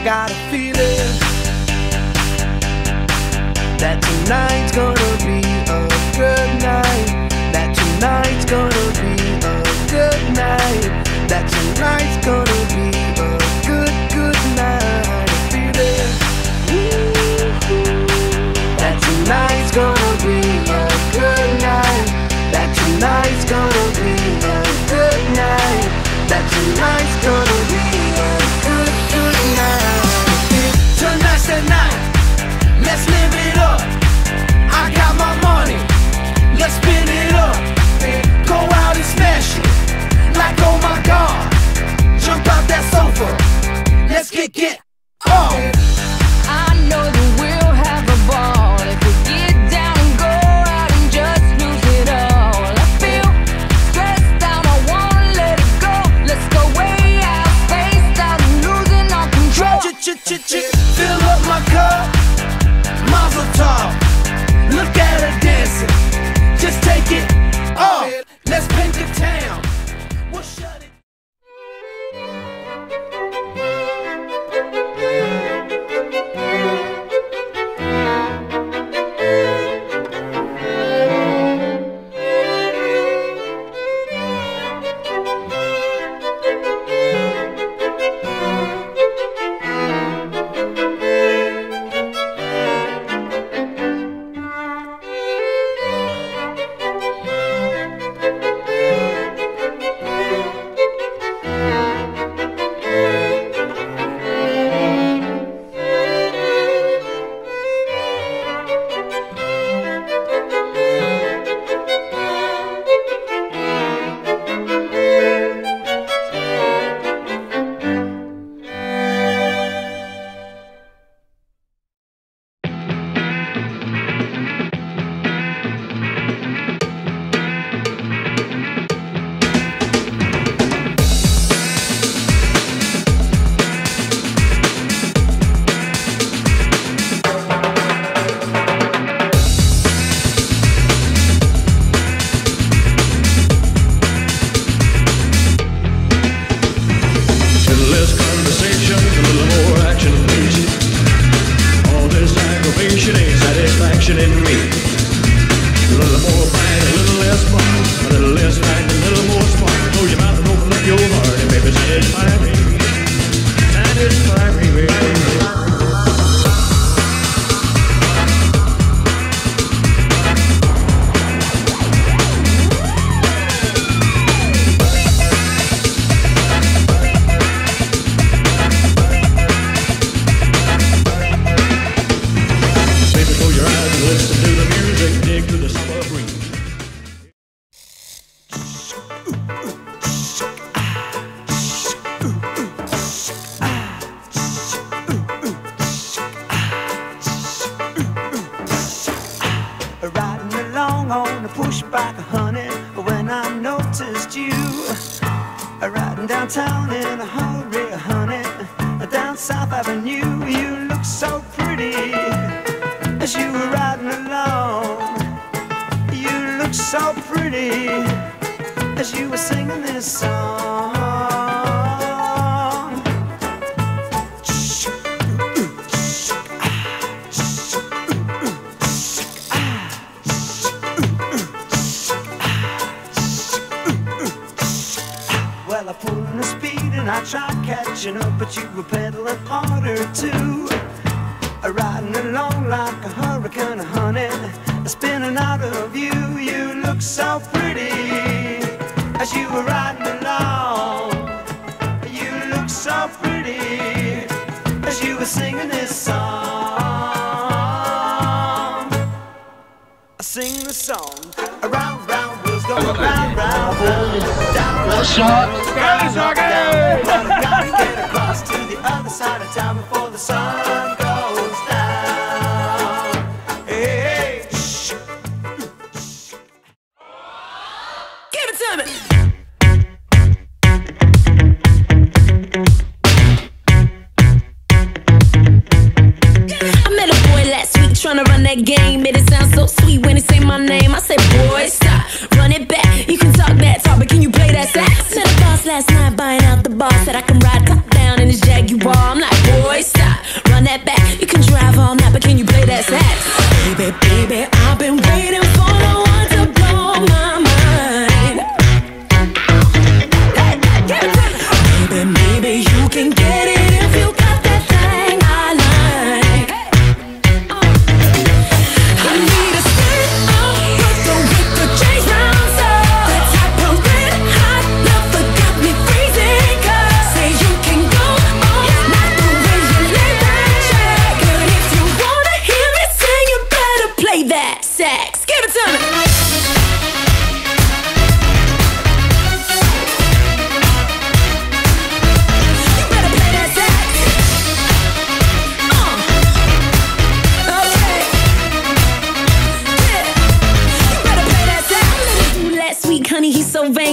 I got a feeling that tonight's gonna be along on a pushback, honey, when I noticed you. Riding downtown in a hurry, honey, down South Avenue. You look so pretty as you were riding along. You look so pretty as you were singing this song. I tried catching up, but you were pedaling harder too. Riding along like a hurricane, honey, spinning out of you. You look so pretty as you were riding along. You look so pretty as you were singing this song. I sing the song. Around, round, wheels go round, round, round. Down, down. Gotta get across to the other side of town before the sun goes down. Hey. Give it to me. Week tryna run that game. Made it sound so sweet when he say my name. I said, boy, stop, run it back. You can talk that talk, but can you play that sax? Met a boss last night buying out the bar. Said I can ride top down in his Jaguar. I'm like, boy, stop. run that back. You can drive all night, but can you play that sax? Baby, baby, I've been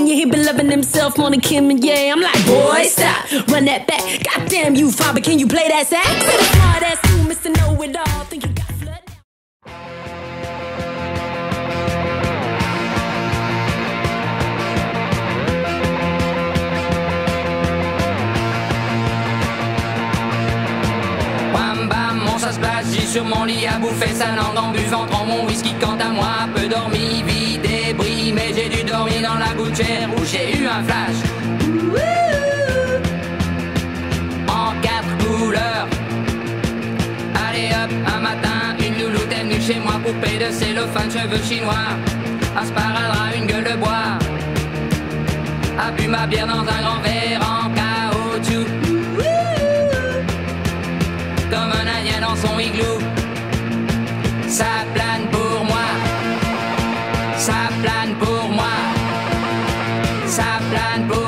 Yeah, he been loving himself more than Kanye. I'm like, boy, stop, run that back. Goddamn you, father, can you play that sax? Smart ass you, Mr. Know It All. Think you got flood? Bam bam, mon j'ai sur mon lit à bouffer sa langue en buvant trop mon whisky. Quant à moi, peu dormi, gouttière où j'ai eu un flash. En quatre couleurs. Allez hop, un matin, une louloute est venue chez moi, poupée de cellophane, cheveux chinois. Un sparadrap, une gueule de bois. A bu ma bière dans un grand verre en caoutchouc comme un indien dans son igloo. Ça plane pour moi, ça plane pour moi, ça plane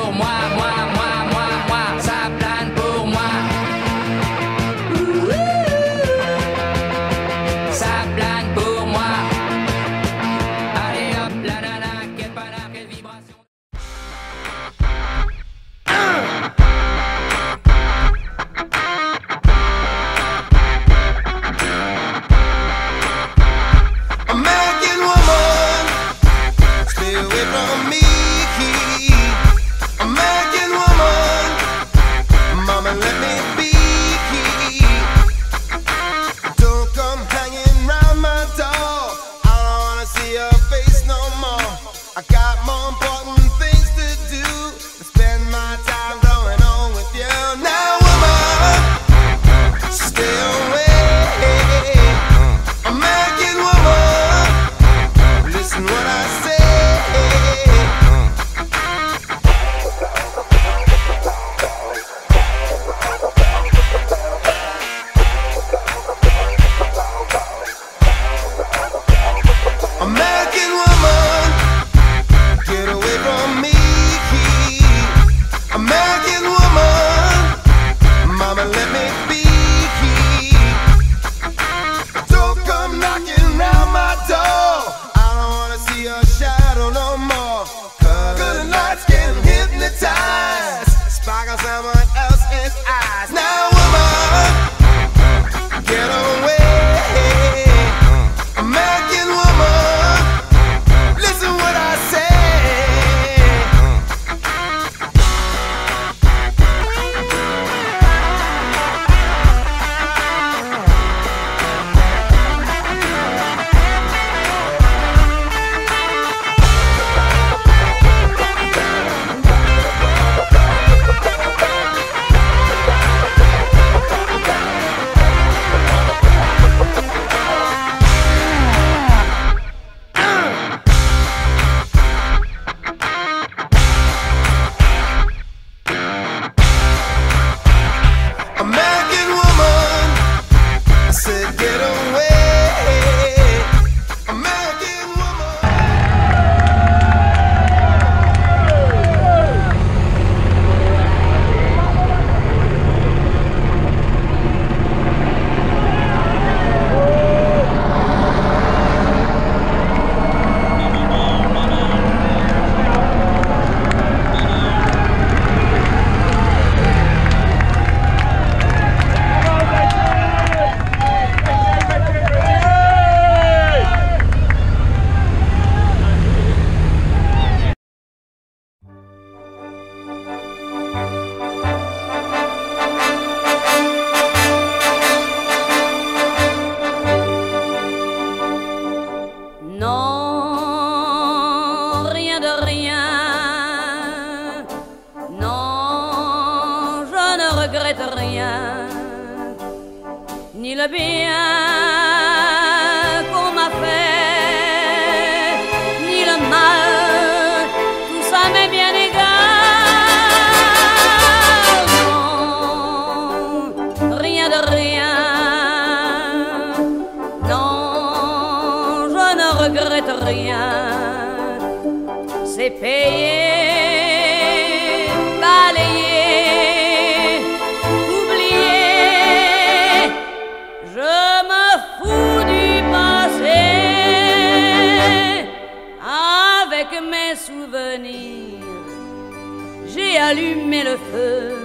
J'ai allumé le feu,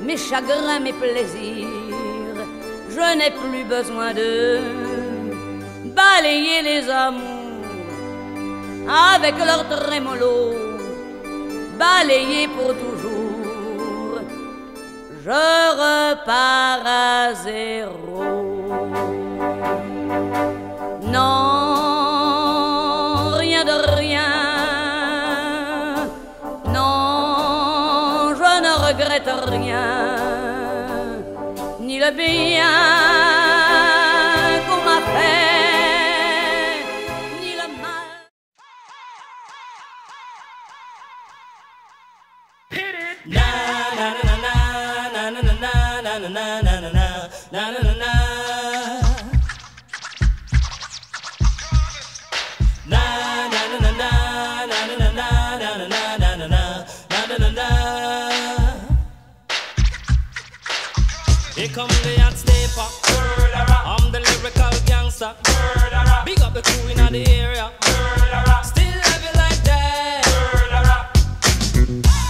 mes chagrins, mes plaisirs. Je n'ai plus besoin de balayer les amours avec leur trémolo, balayer pour toujours. Je repars à zéro. Non, regrette rien, ni le bien come the hot stepper. I'm the lyrical gangster. Murderer. Big up the crew in the area. Murderer. Still have it like that. Murderer.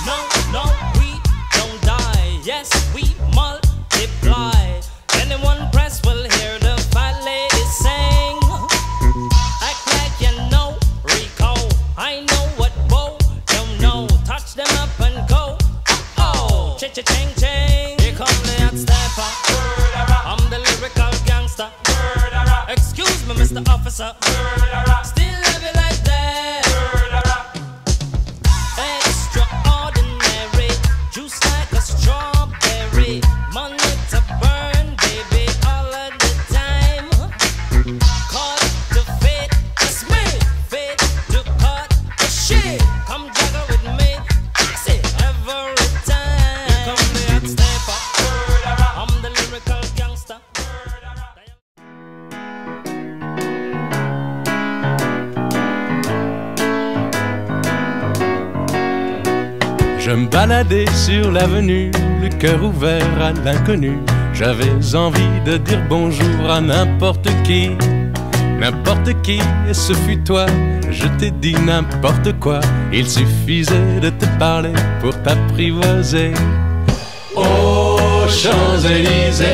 No, no, we don't die. Yes, we multiply. Anyone press will hear the fat lady sing. Act like you know Rico. I know what Bo don't know. Touch them up and go. Oh, cha cha Mr. Officer. Still Baladais sur l'avenue, le cœur ouvert à l'inconnu. J'avais envie de dire bonjour à n'importe qui, n'importe qui, et ce fut toi. Je t'ai dit n'importe quoi, il suffisait de te parler pour t'apprivoiser. Aux Champs-Élysées,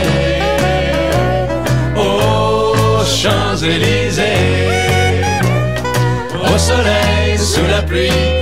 aux Champs-Élysées, au soleil, sous la pluie,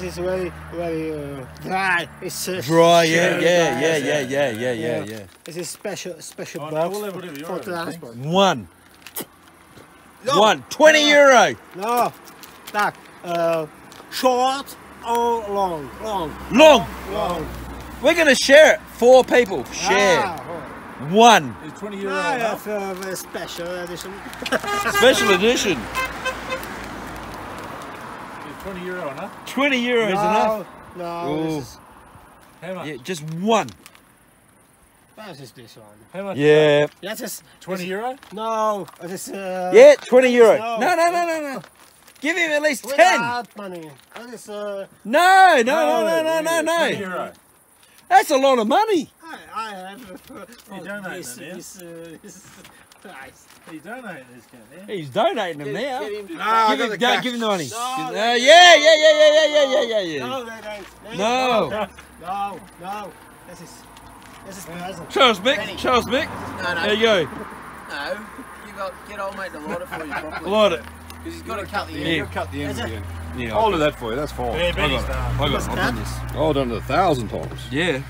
This is very very uh, dry. It's uh, Dry, yeah, very yeah, dry, yeah, yeah, yeah, yeah, yeah, yeah. This is special special Oh, no, we'll leave it if for, you're for right, I think. transport. One. One. 20 euro. No, tak. Uh, short or long? Long. Long. Long. We're going to share it. Four people. Share. Ah, oh. One. It's 20 euro. I huh? have uh, very special edition. Special edition. It's 20 euro, huh? 20 euros enough. no, no, Ooh. this is How much? Yeah, just one. That is just this one. How much? Yeah. Yeah, just 20 euro? No, this uh. Yeah, 20 euro. No. No, no, no, no, no. Give him at least 10. Without money. That is uh. No, no, no, no, no, no, 20 no. euro. That's a lot of money. I, I have. Uh, You them, yeah? this, uh, this price. You this cat, yeah? He's donating them now. Get him to No, Give him, the go, give him the money. No, Uh, no, yeah, yeah, yeah, yeah, yeah, yeah, yeah, yeah, yeah. No, that ain't. No. No, no, no. This is. This is present. Show Mick. Show us, Mick. No, no. There you go. No. You got get old mate to light it for you properly. Light it. Because he's got to cut the end. Yeah. end. Cut the ends Is it? again. Yeah, I'll do that for you. That's fine. Yeah, I got Benny's it. done. I got it. I've done this. Oh, I've done it a thousand times. Yeah.